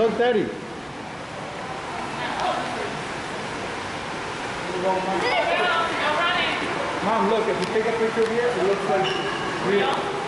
Look, Daddy. Mom, look, if you take a picture of here, it looks like real.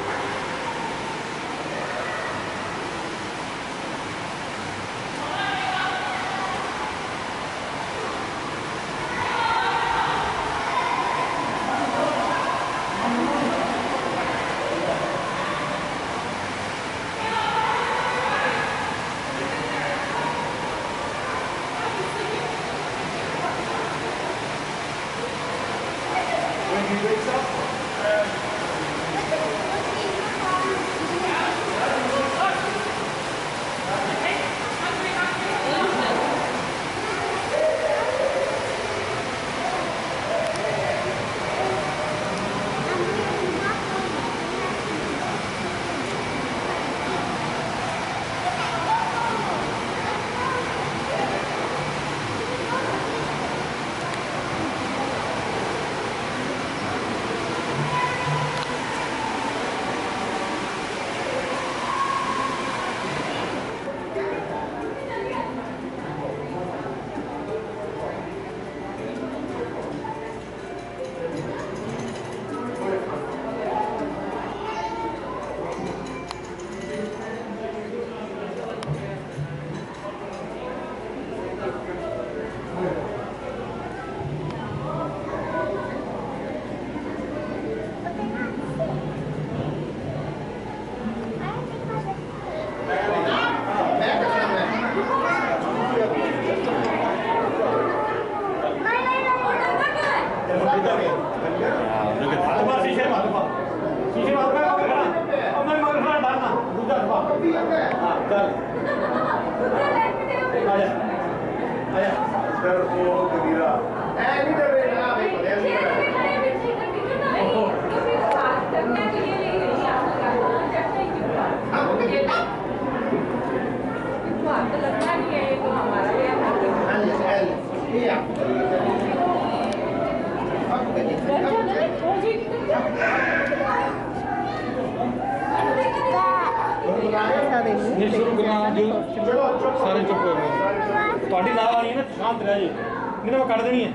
ਸਾਰੇ ਚੁੱਪ ਹੋ ਗਏ ਤੁਹਾਡੀ ਨਾਲ ਆਣੀ ਹੈ ਨਾ ਸ਼ਾਂਤ ਰਹਿ ਜੀ ਨਹੀਂ ਤਾਂ ਮੈਂ ਕੱਢ ਦੇਣੀ ਹੈ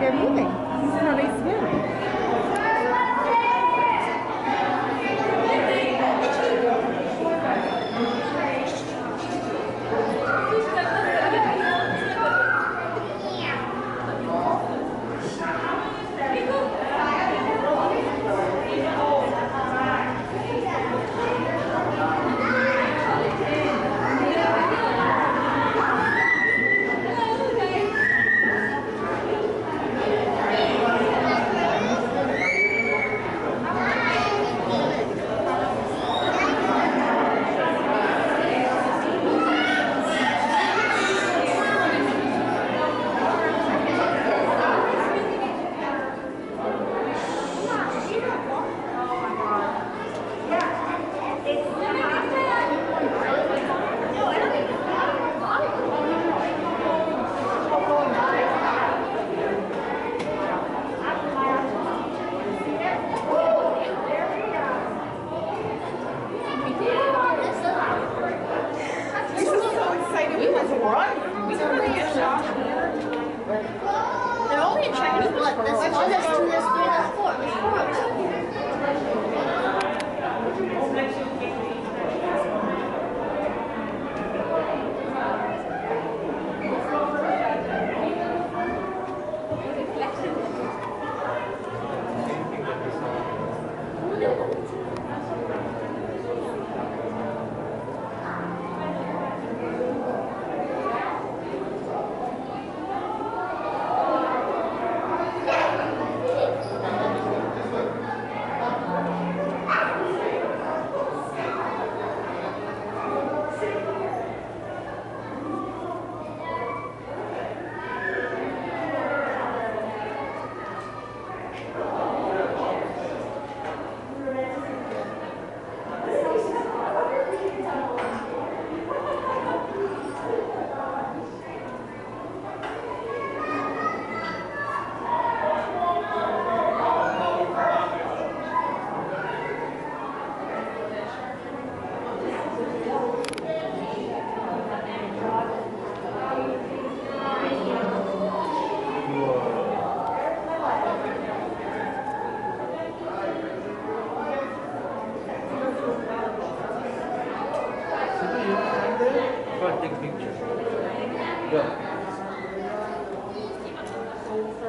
They're moving. This is how they swim. Chinese blood. That's one, that's two, that's three, that's four. There's four.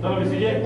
¿Todo lo que sigue?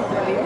Brasil.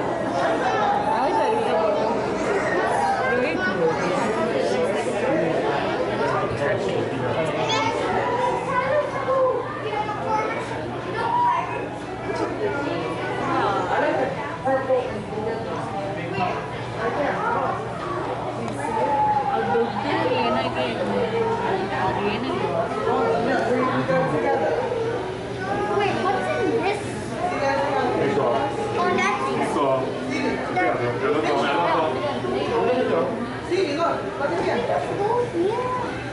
Quieras.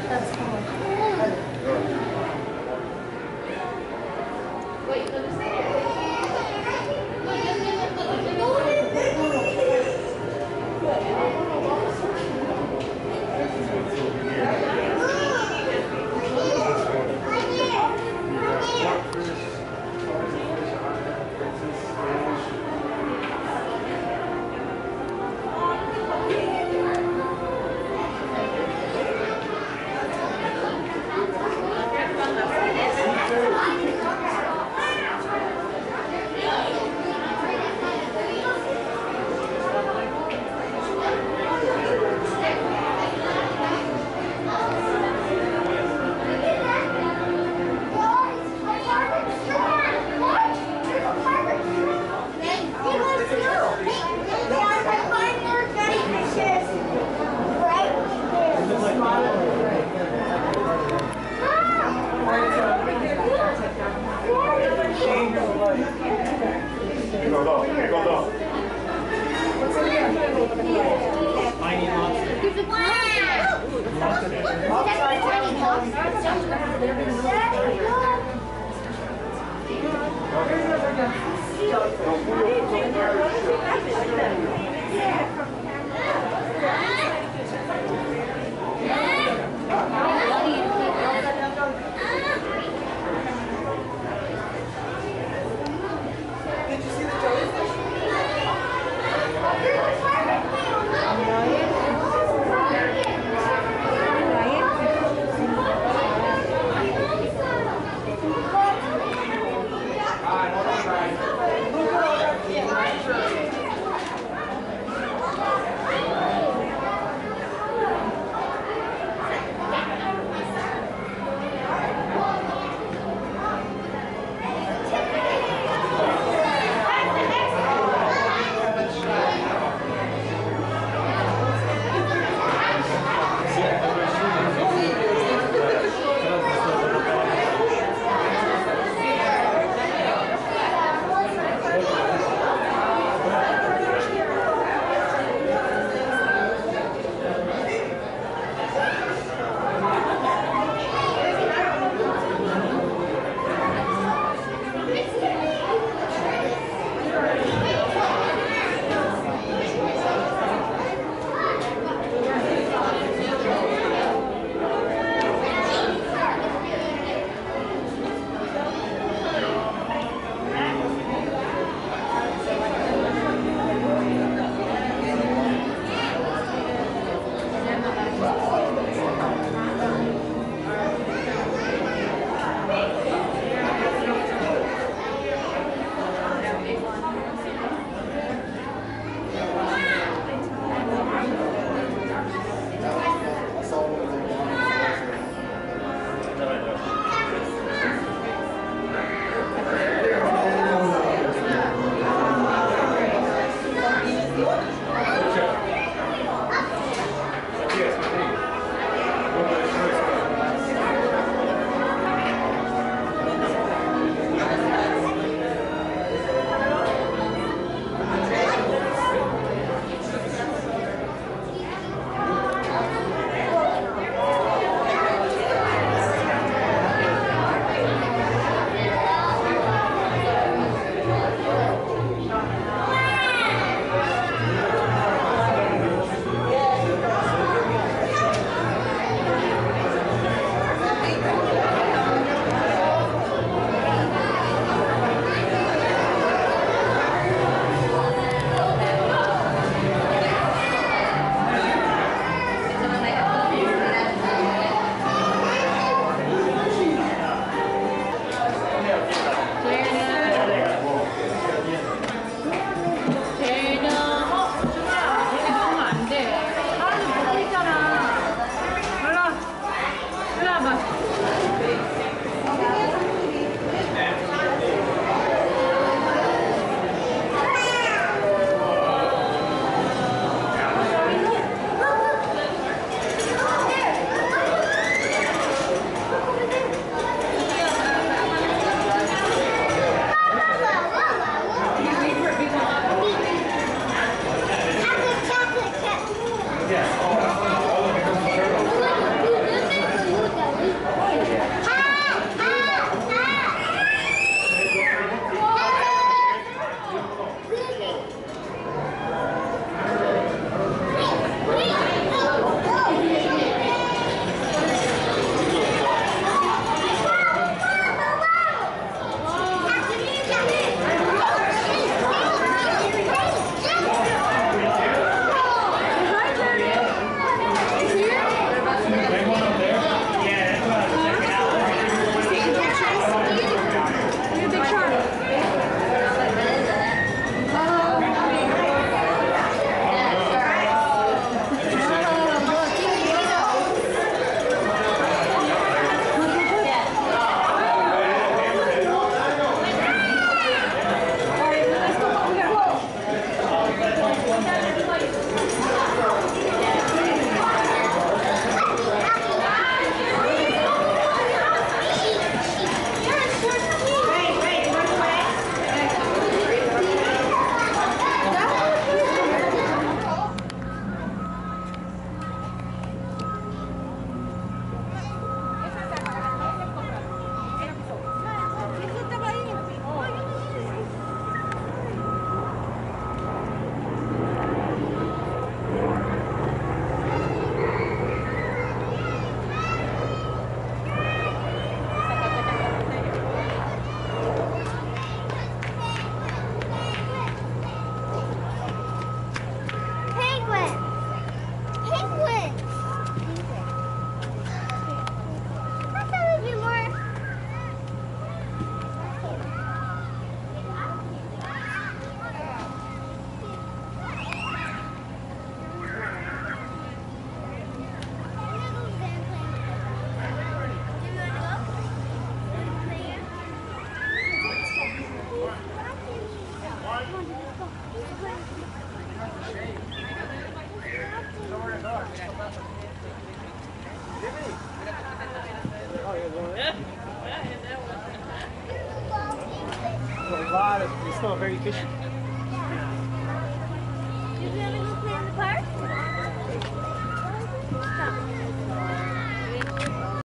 That's cool.